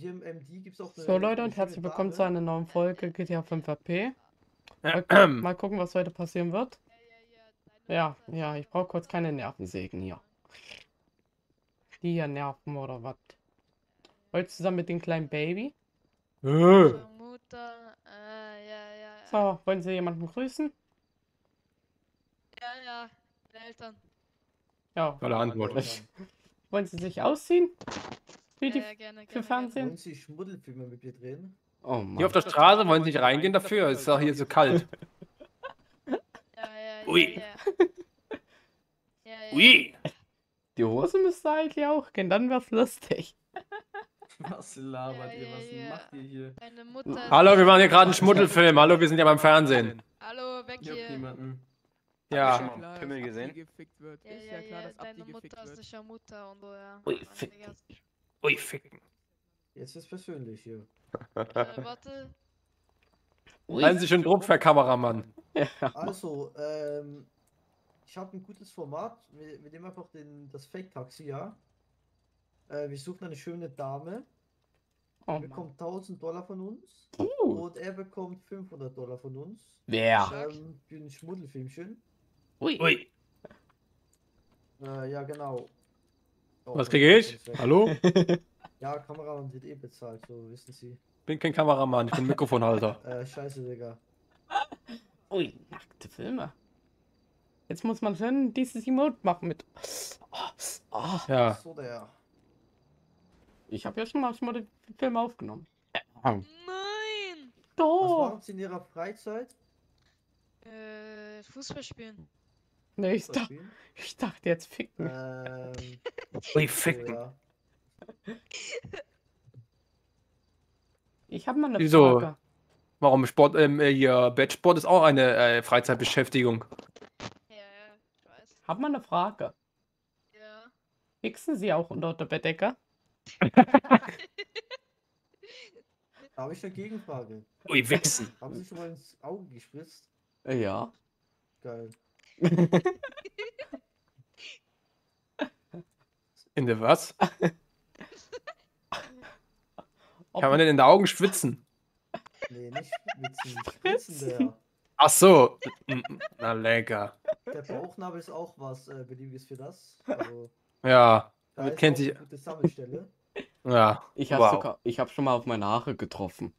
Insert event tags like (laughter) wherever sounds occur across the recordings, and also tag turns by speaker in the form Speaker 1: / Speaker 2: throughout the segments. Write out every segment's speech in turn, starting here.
Speaker 1: hier im MD gibt es auch eine.
Speaker 2: So Leute und herzlich willkommen zu einer neuen Folge GTA 5 RP. Mal, gu- mal gucken, was heute passieren wird. Ja, ja, ich brauche kurz keine Nervensägen hier. Die hier nerven oder was? Heute zusammen mit dem kleinen Baby.
Speaker 3: Äh.
Speaker 4: Äh.
Speaker 2: So, wollen Sie jemanden grüßen?
Speaker 4: Ja, ja, meine Eltern.
Speaker 2: Ja.
Speaker 3: Tolle Antwort. (laughs)
Speaker 2: Wollen Sie sich ausziehen? Für
Speaker 4: Ja,
Speaker 2: die
Speaker 4: ja, gerne,
Speaker 2: für
Speaker 4: gerne,
Speaker 2: Fernsehen?
Speaker 1: Wollen Sie Schmuddelfilme mit mir drehen?
Speaker 2: Oh
Speaker 3: Hier
Speaker 2: Mann.
Speaker 3: auf der Straße wollen Sie nicht reingehen dafür? Es ist doch hier so kalt. (laughs)
Speaker 4: gerne. Ja, ja,
Speaker 3: Ui.
Speaker 4: ja, ja. Ja, ja.
Speaker 3: Ui!
Speaker 2: Die Hose müsste eigentlich auch gehen, dann wär's lustig. (laughs)
Speaker 5: Was labert
Speaker 4: Ja,
Speaker 5: ihr? Was
Speaker 4: ja.
Speaker 5: macht ihr hier?
Speaker 3: Hallo, wir machen hier gerade einen Schmuddelfilm. Hallo, wir sind ja beim Fernsehen.
Speaker 4: Hallo, weg
Speaker 5: Juckt
Speaker 4: hier.
Speaker 5: niemanden.
Speaker 3: Ja.
Speaker 6: Ist klar,
Speaker 7: Pimmel
Speaker 6: dass
Speaker 7: gesehen?
Speaker 6: Abdi gefickt wird.
Speaker 4: Ja,
Speaker 6: ist
Speaker 4: ja,
Speaker 6: ja
Speaker 4: deine Mutter ist sicher Mutter und so, ja.
Speaker 2: Ui, fick.
Speaker 4: Digga.
Speaker 3: Ui, ficken.
Speaker 1: Jetzt ist persönlich hier.
Speaker 4: Äh, warte.
Speaker 3: Halten Sie schön Druck, Herr Kameramann.
Speaker 1: Also, ähm, ich habe ein gutes Format. Wir, wir nehmen einfach den, das Fake-Taxi, ja. Äh, wir suchen eine schöne Dame.
Speaker 2: Oh
Speaker 1: Er bekommt 1000 Dollar von uns.
Speaker 2: Uh,
Speaker 1: Und er bekommt 500 Dollar von uns.
Speaker 2: wer?
Speaker 1: Ähm, für ein Schmuddelfilmchen.
Speaker 2: Ui.
Speaker 3: Ui.
Speaker 1: Äh, ja, genau. Oh,
Speaker 3: Was
Speaker 1: mein
Speaker 3: kriege ich?
Speaker 1: Ist weg.
Speaker 3: Hallo? (laughs)
Speaker 1: Ja, Kameramann wird eh bezahlt, so wissen Sie.
Speaker 3: Bin kein Kameramann, ich bin Mikrofonhalter. (laughs)
Speaker 1: Äh, scheiße, Digga. (laughs)
Speaker 2: Ui, nackte Filme. Jetzt muss man schön dieses Emote machen mit. Oh, oh.
Speaker 3: Ja.
Speaker 1: So der.
Speaker 2: Ich habe ja schon mal, schon mal den Film aufgenommen.
Speaker 4: Nein!
Speaker 1: Was
Speaker 2: Doch.
Speaker 1: machen Sie in Ihrer Freizeit?
Speaker 4: Äh, Fußball spielen.
Speaker 2: Nee, ich, dach, ich dachte jetzt ficken.
Speaker 1: Ähm,
Speaker 3: Ui, ficken.
Speaker 1: ja.
Speaker 2: Ich habe mal eine
Speaker 3: Wieso?
Speaker 2: Frage.
Speaker 3: Warum Sport, ähm, äh, hier, Bettsport ist auch eine äh, Freizeitbeschäftigung.
Speaker 4: Ja, ja, ich weiß.
Speaker 2: Hab mal eine Frage.
Speaker 4: Ja.
Speaker 2: Wichsen Sie auch unter der Bettdecke? (laughs)
Speaker 1: Da habe ich eine Gegenfrage.
Speaker 3: Ui, wichsen.
Speaker 1: Haben Sie schon mal ins Auge gespritzt?
Speaker 2: Äh, Ja.
Speaker 1: Geil.
Speaker 3: In der was? (laughs) Kann man denn in den Augen schwitzen?
Speaker 1: Nee, nicht schwitzen. Spritzen der.
Speaker 3: Ach so. Na lecker.
Speaker 1: Der Bauchnabel ist auch was äh, Beliebiges für das. Also,
Speaker 3: Ja.
Speaker 1: da
Speaker 3: Damit kennt sich-
Speaker 1: eine gute Sammelstelle.
Speaker 3: Ja.
Speaker 2: Ich habe
Speaker 3: wow.
Speaker 2: sogar, ich habe schon mal auf meine Haare getroffen.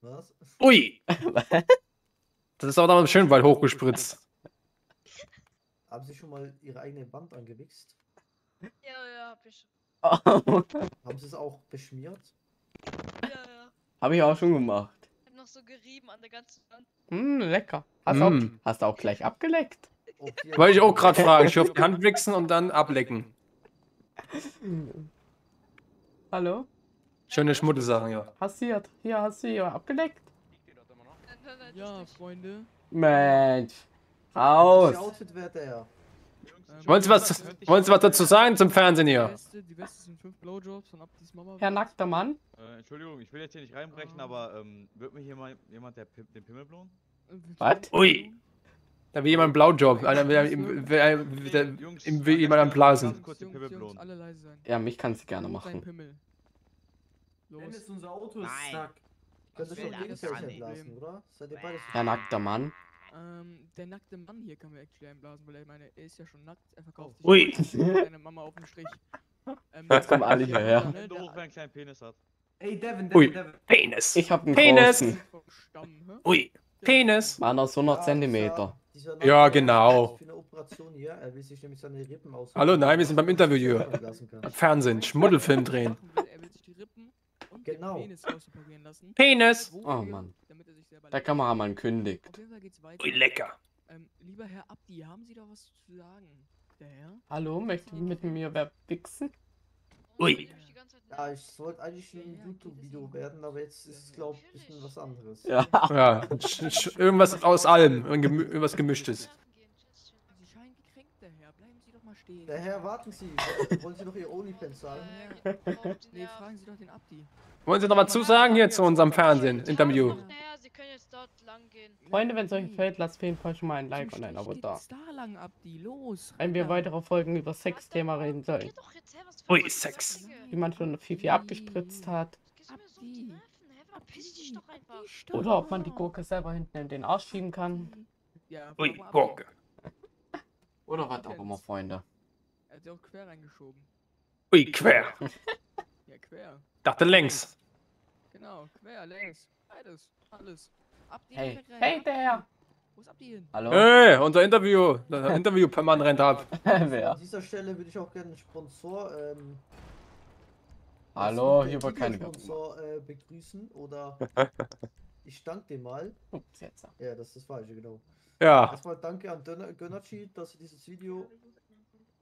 Speaker 1: Was?
Speaker 3: Ui. (laughs) Das ist auch noch schön weit hochgespritzt.
Speaker 1: Haben Sie schon mal Ihre eigene Wand angewichst?
Speaker 4: Ja, ja, hab ich. (laughs)
Speaker 1: Haben Sie es auch beschmiert?
Speaker 4: Ja, ja.
Speaker 2: habe ich auch schon gemacht.
Speaker 4: Hab noch so gerieben an der ganzen Wand.
Speaker 2: Hm, lecker. Hast, du
Speaker 3: Mm.
Speaker 2: auch, hast du auch gleich abgeleckt?
Speaker 1: Hier-
Speaker 3: Wollte ich auch gerade fragen. Ich auf die Hand wichsen und dann ablecken.
Speaker 2: Hallo?
Speaker 3: Schöne Schmuddelsachen, ja.
Speaker 2: Hast du hier, hast du hier abgeleckt?
Speaker 6: Ja. Freunde.
Speaker 2: Mensch. Raus.
Speaker 1: Outfit der?
Speaker 6: ähm,
Speaker 3: Wollen Sie was, wollen Sie was dazu sagen zum Fernsehen
Speaker 6: Die
Speaker 3: hier?
Speaker 6: Die Weste sind fünf Blowjobs von Abdis Mama.
Speaker 2: Herr nackter Mann?
Speaker 7: Äh, Entschuldigung, ich will jetzt hier nicht reinbrechen, aber ähm, wird mir hier mal jemand der Pim den Pimmel blowen?
Speaker 2: Was?
Speaker 3: Ui. Da will jemand einen Blaujob. Einer will, will, will, will, will, jemand einen blasen.
Speaker 2: Ja, mich kannst du gerne machen.
Speaker 5: Dennis, unser Auto ist
Speaker 7: Nein.
Speaker 5: stuck.
Speaker 1: Könnt ihr
Speaker 7: will
Speaker 1: schon
Speaker 7: das
Speaker 1: gegenseitig
Speaker 7: nicht.
Speaker 1: entlassen, oder? Seid ihr beide
Speaker 2: Herr nackter Mann?
Speaker 6: Ähm, der nackte Mann hier kann mir actually einblasen, weil er meine, er ist ja schon nackt, er verkauft sich
Speaker 3: Ui.
Speaker 6: seine Mama auf den Strich. Ähm,
Speaker 2: Jetzt kommen alle hierher.
Speaker 6: ne, der-
Speaker 7: hoch, wer einen kleinen Penis hat.
Speaker 5: Ey, Devin,
Speaker 3: Ui.
Speaker 5: Devin, Devin.
Speaker 3: Penis.
Speaker 2: Ich hab einen
Speaker 3: Penis.
Speaker 2: großen.
Speaker 6: Stamm?
Speaker 3: Ui. Penis.
Speaker 2: Meiner ist 100 Zentimeter.
Speaker 1: Dieser,
Speaker 3: Ja, genau.
Speaker 1: Für eine Operation hier, er will sich nämlich seine Rippen aus.
Speaker 3: Hallo, nein, wir sind beim Interview hier. Fernsehen, Schmuddelfilm drehen.
Speaker 6: Er will sich die Rippen
Speaker 1: Genau.
Speaker 6: den Penis rausoperieren lassen.
Speaker 3: Penis.
Speaker 2: Oh Mann.
Speaker 6: Damit er sich selber
Speaker 2: Der Kameramann kündigt.
Speaker 3: Ui, lecker.
Speaker 6: Ähm, lieber Herr Abdi, haben Sie da was zu sagen? Der Herr?
Speaker 2: Hallo, möchten Sie mit mir wer wichsen?
Speaker 3: Ui.
Speaker 1: Ja, ich sollte eigentlich ein YouTube-Video werden, aber jetzt ist es, glaube ich, ein bisschen was anderes.
Speaker 2: Ja.
Speaker 3: Ja, irgendwas aus allem. Irgend- Irgendwas gemischtes.
Speaker 6: Sie scheinen gekränkt, der Herr. Bleiben Sie doch mal mal stehen.
Speaker 1: Der Herr, warten Sie. (laughs) Wollen Sie noch Ihr Onlyfans sagen? (laughs)
Speaker 6: Nee, fragen Sie doch den Abdi.
Speaker 3: Wollen Sie noch was zusagen hier zu unserem Fernsehen, Interview?
Speaker 4: Naja, Sie können jetzt dort lang gehen.
Speaker 2: Freunde, wenn es euch gefällt, lasst auf jeden Fall schon mal ein Like
Speaker 6: Zum
Speaker 2: und ein Abo da.
Speaker 6: lang, Abdi, los.
Speaker 2: Wenn wir weitere Folgen über Sexthema reden sollen.
Speaker 3: Ui, Sex.
Speaker 2: Wie man schon Fifi abgespritzt hat.
Speaker 6: Abdi.
Speaker 2: Oder ob man die Gurke selber hinten in den Arsch schieben kann.
Speaker 6: Ja,
Speaker 3: Ui. Gurke.
Speaker 2: Oder was auch immer, Freunde.
Speaker 6: Er hat sie auch quer reingeschoben.
Speaker 3: Ui, quer. (laughs)
Speaker 6: Ja, quer.
Speaker 3: Dachte längs.
Speaker 6: Genau, quer, längs. Beides. Alles. Abdi,
Speaker 2: Hey, hey der!
Speaker 6: Wo ist Abdi hin?
Speaker 2: Hallo?
Speaker 3: Hey, unser Interview. Das Interview per Mann rennt ab. (laughs)
Speaker 2: Wer?
Speaker 1: An dieser Stelle würde ich auch gerne einen Sponsor, ähm,
Speaker 2: Hallo, hier wird keine.
Speaker 1: Sponsor äh, begrüßen oder (laughs) ich danke dir mal.
Speaker 2: Ups, jetzt.
Speaker 1: Ja, das ist das Falsche, genau.
Speaker 3: Ja.
Speaker 1: Erstmal danke an Gönnerchi, dass sie dieses Video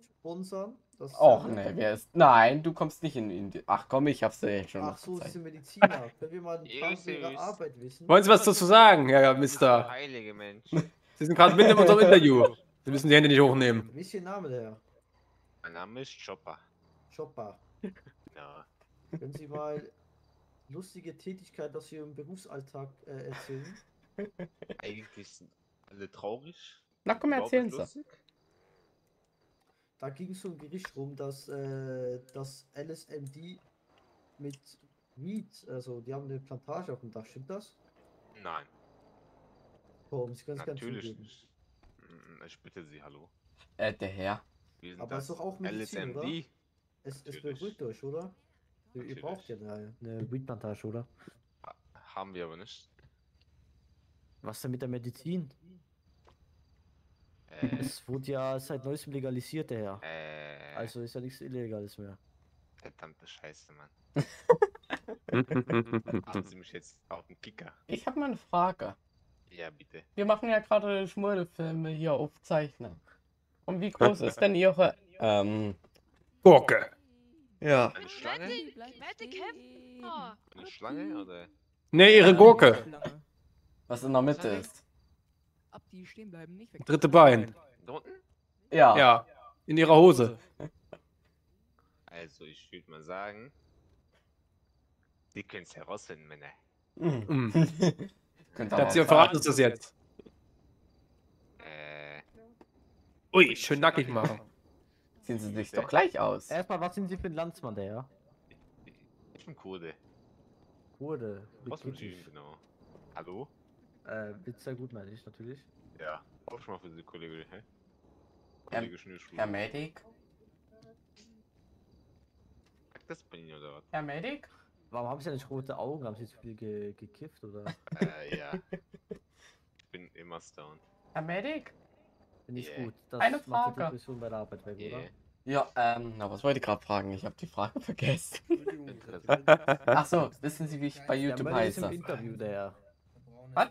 Speaker 1: sponsern. Das ist
Speaker 2: Och
Speaker 1: sehr nett.
Speaker 2: ne, wer ist. Nein, du kommst nicht in. in die... Ach komm, ich hab's dir jetzt schon
Speaker 1: Ach so, sind Mediziner. (laughs) Können wir mal ein paar über ihre. Arbeit wissen?
Speaker 3: Wollen Sie was dazu sagen, ja, ja, Mister?
Speaker 8: Heilige Mensch. (laughs)
Speaker 3: Sie sind gerade mitten in unserem Interview. (laughs) Sie müssen die Hände nicht hochnehmen.
Speaker 1: Wie ist Ihr Name, der Herr?
Speaker 8: Mein Name ist Chopper.
Speaker 1: Chopper.
Speaker 8: Ja.
Speaker 1: Können Sie mal lustige Tätigkeit aus Ihrem Berufsalltag äh, erzählen?
Speaker 8: Eigentlich alle traurig.
Speaker 2: Na komm, erzählen Sie.
Speaker 1: Da ging es so ein Gericht rum, dass äh, das LSMD mit Miet, also die haben eine Plantage auf dem Dach, stimmt das?
Speaker 8: Nein,
Speaker 1: Warum? Sie können es gar nicht
Speaker 8: natürlich. Mm, Ich bitte Sie, hallo.
Speaker 2: Äh, der Herr.
Speaker 1: Aber es ist doch auch Medizin, oder?
Speaker 8: LSMD.
Speaker 1: Es, es
Speaker 8: Natürlich.
Speaker 1: beruhigt euch, oder? Ihr, ihr braucht ja eine, eine Weed-Plantage, oder?
Speaker 8: Ha- Haben wir aber nicht.
Speaker 1: Was denn mit der Medizin?
Speaker 8: Äh,
Speaker 1: Es wurde ja seit neuestem legalisiert, der Herr.
Speaker 8: äh,
Speaker 1: Also ist ja nichts Illegales mehr.
Speaker 8: verdammte Scheiße, Mann. (laughs) Haben Sie mich jetzt auf den Kicker?
Speaker 2: Ich habe mal eine Frage.
Speaker 8: Ja, bitte.
Speaker 2: Wir machen ja gerade Schmuddelfilme hier aufzeichnen. Und wie groß ist denn Ihre. (laughs) Ähm.
Speaker 3: Gurke.
Speaker 2: Ja.
Speaker 8: Eine Schlange? Eine Schlange oder?
Speaker 3: Nee, ihre Gurke.
Speaker 2: Was in der Mitte ist.
Speaker 6: Abdi, stehen bleiben, nicht weg.
Speaker 3: Dritte Bein.
Speaker 8: Da unten?
Speaker 2: Ja.
Speaker 3: Ja. In ihrer Hose.
Speaker 8: Also, ich würde mal sagen, Sie können es herausfinden, Männer.
Speaker 2: Mhm.
Speaker 3: Mm.
Speaker 2: Könnt
Speaker 3: Das hier verraten uns das jetzt.
Speaker 8: Äh,
Speaker 3: Ui, schön nackig machen.
Speaker 2: Sehen Sie sich doch gleich aus.
Speaker 1: Erstmal, was sind Sie für ein Landsmann, der Herr?
Speaker 8: ich bin Kurde.
Speaker 1: Wurde.
Speaker 8: Aus dem Süden, genau. Hallo?
Speaker 1: Äh, wird sehr gut, meine ich natürlich.
Speaker 8: Ja, auch schon mal für Sie, Kollege, hä? Kollege Schnürschuh.
Speaker 2: Herr Medic?
Speaker 8: Sagt das bei Ihnen oder was?
Speaker 2: Herr Medic?
Speaker 1: Warum haben Sie ja nicht rote Augen? Haben Sie zu viel ge gekifft oder? (laughs)
Speaker 8: äh, ja. Ich bin immer stoned.
Speaker 2: Herr Medic?
Speaker 1: Finde ich
Speaker 8: Yeah.
Speaker 1: gut. Das
Speaker 2: Eine
Speaker 1: macht die
Speaker 2: Frage.
Speaker 1: Depression bei der Arbeit weg,
Speaker 8: Yeah.
Speaker 1: oder?
Speaker 2: Ja, ähm, na, was wollte ich gerade fragen? Ich habe die Frage (laughs) vergessen.
Speaker 8: Interessant.
Speaker 2: Ach so, wissen Sie, wie ich bei
Speaker 1: Ja,
Speaker 2: YouTube
Speaker 1: im
Speaker 2: heiße?
Speaker 1: Interview, der.
Speaker 2: Was?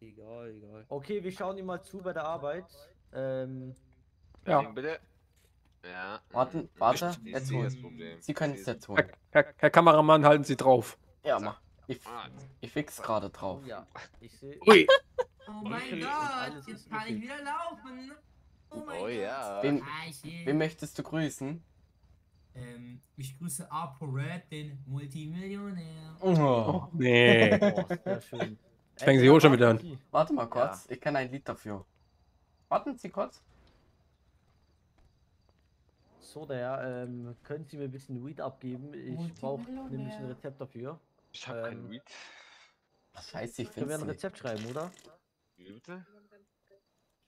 Speaker 5: Egal, egal.
Speaker 1: Okay, wir schauen ihm mal zu bei der Arbeit. Ähm,
Speaker 3: Ja.
Speaker 8: Bitte. Ja.
Speaker 2: Warten, warte,
Speaker 8: ich
Speaker 2: jetzt holen. Sie können es jetzt
Speaker 3: Herr,
Speaker 2: holen.
Speaker 3: Herr, Herr Kameramann, halten Sie drauf.
Speaker 2: Ja, mach. Ich,
Speaker 8: Ah,
Speaker 2: ich fix gerade drauf.
Speaker 1: ja, ich sehe.
Speaker 3: Ui.
Speaker 9: Oh
Speaker 8: Okay.
Speaker 9: mein Gott, jetzt kann ich wieder laufen. Oh mein
Speaker 8: Oh
Speaker 9: Gott.
Speaker 8: ja.
Speaker 2: Wen,
Speaker 9: Ah,
Speaker 2: wen möchtest du grüßen?
Speaker 9: Ähm, ich grüße ApoRed, den Multimillionär.
Speaker 2: Oh.
Speaker 3: Nee.
Speaker 1: Boah, sehr schön.
Speaker 3: Fängen Sie auch schon wieder an.
Speaker 2: Warte mal kurz, ich kenne ein Lied dafür. Warten Sie kurz.
Speaker 1: So, der ähm, können Sie mir ein bisschen Weed abgeben? Ich brauche nämlich ein Rezept dafür.
Speaker 8: Ich habe
Speaker 1: Ähm,
Speaker 8: kein Weed.
Speaker 2: Ach, scheiße, ich
Speaker 1: Können wir
Speaker 2: finde
Speaker 1: ein
Speaker 2: nicht.
Speaker 1: Rezept schreiben, oder?
Speaker 8: Wie bitte?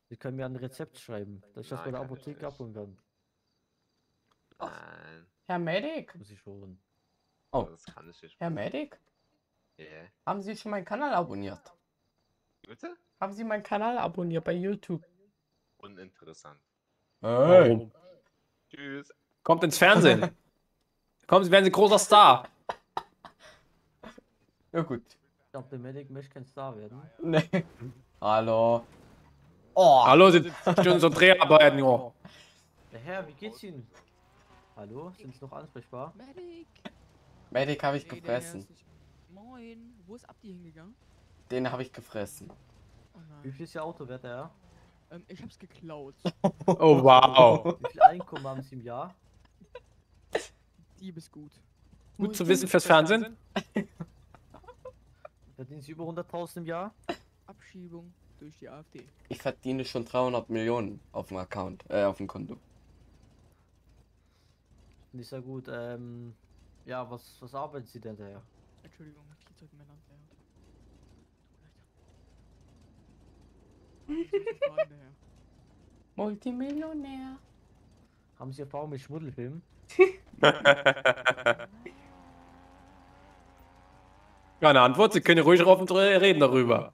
Speaker 1: Sie können mir ein Rezept schreiben, dass ich das bei der Apotheke abholen kann.
Speaker 8: Nein.
Speaker 2: Herr Medic?
Speaker 1: Muss ich schon.
Speaker 2: Oh.
Speaker 8: Das kann ich nicht.
Speaker 2: Herr Medic?
Speaker 8: Ja.
Speaker 2: Haben Sie schon meinen Kanal abonniert?
Speaker 8: Bitte?
Speaker 2: Haben Sie meinen Kanal abonniert bei YouTube?
Speaker 8: Uninteressant.
Speaker 3: Warum?
Speaker 8: Tschüss.
Speaker 3: Kommt ins Fernsehen. Kommen Sie, werden Sie großer Star.
Speaker 2: Ja gut.
Speaker 1: Ich glaube, der Medic möchte kein Star werden.
Speaker 2: Nee. Hallo. Oh.
Speaker 3: Hallo, Sie stören so Dreharbeiten, jo.
Speaker 1: Der Herr, wie geht's Ihnen? Hallo, sind Sie noch ansprechbar?
Speaker 6: Medic!
Speaker 2: Medic habe ich gefressen.
Speaker 6: Moin, wo ist Abdi hingegangen?
Speaker 2: Den habe ich gefressen.
Speaker 6: Oh
Speaker 1: Wie viel ist Ihr Auto wert, der Herr?
Speaker 6: Ähm, ich hab's geklaut. (laughs)
Speaker 3: Oh, wow.
Speaker 1: Wie viel Einkommen haben Sie im Jahr?
Speaker 6: Dieb ist gut.
Speaker 3: Gut zu wissen fürs Fernsehen. (laughs)
Speaker 1: Verdienen Sie über 100.000 im Jahr?
Speaker 6: Abschiebung durch die AfD.
Speaker 2: Ich verdiene schon 300 Millionen auf dem Account, äh, auf dem Konto.
Speaker 1: Nicht sehr gut. Ähm, ja, was, was arbeiten Sie denn daher?
Speaker 6: Entschuldigung, Spielzeug Männer. (laughs) Ja.
Speaker 2: Multimillionär.
Speaker 1: Haben Sie Erfahrung mit Schmuddelfilmen? (laughs)
Speaker 3: Keine Antwort, Sie können ruhig offen reden darüber.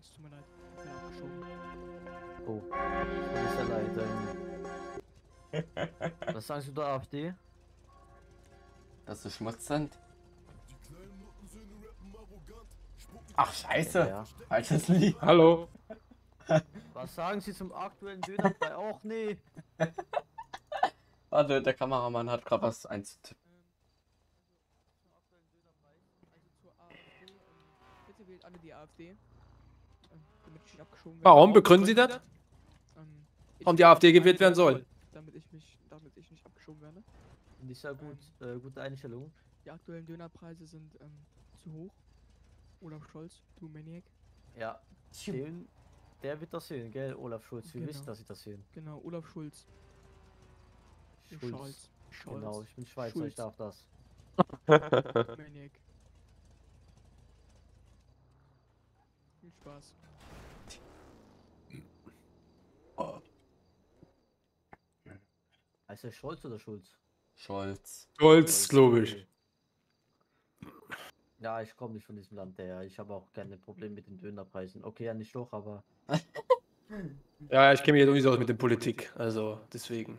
Speaker 6: Es tut mir leid. Ich bin abgeschoben.
Speaker 1: Oh, tut mir sehr leid. Ähm, (laughs) was sagen Sie zur AfD?
Speaker 2: Dass sie Schmutz sind. Ach, scheiße.
Speaker 1: Ja.
Speaker 2: Falsches Lied. (laughs)
Speaker 3: Hallo.
Speaker 1: Was sagen Sie zum aktuellen Dönerpreis? (laughs) Och nee.
Speaker 2: Warte, der Kameramann hat gerade was einzutippen.
Speaker 6: Also zur AfD. Ähm, bitte wählt alle die AfD. Damit ich nicht abgeschoben werde.
Speaker 3: Warum begründen Sie das?
Speaker 6: Ähm,
Speaker 3: Warum die AfD gewählt werden soll?
Speaker 6: Damit ich mich, damit ich nicht abgeschoben werde.
Speaker 1: Ich sehr gut. Äh, gute Einstellung.
Speaker 6: Die aktuellen Dönerpreise sind ähm, zu hoch. Olaf Scholz, du Maniac.
Speaker 1: Ja, den, der wird das sehen, gell, Olaf Schulz. Wir wissen,
Speaker 6: Genau.
Speaker 1: dass Sie das sehen.
Speaker 6: Genau, Olaf Schulz.
Speaker 1: Schulz.
Speaker 6: Scholz. Scholz.
Speaker 1: Genau, ich bin Schweizer,
Speaker 6: Schulz.
Speaker 1: ich darf das. (laughs) (laughs)
Speaker 6: Maniac. Viel Spaß.
Speaker 1: Heißt der Scholz oder Schulz?
Speaker 2: Scholz.
Speaker 3: Stolz, logisch.
Speaker 1: Okay. Ja, ich komme nicht von diesem Land her. Ich habe auch keine Probleme mit den Dönerpreisen. Okay, ja nicht doch, aber (laughs)
Speaker 3: Ja, ich kenne mich jetzt nicht so aus mit der Politik. Also, deswegen.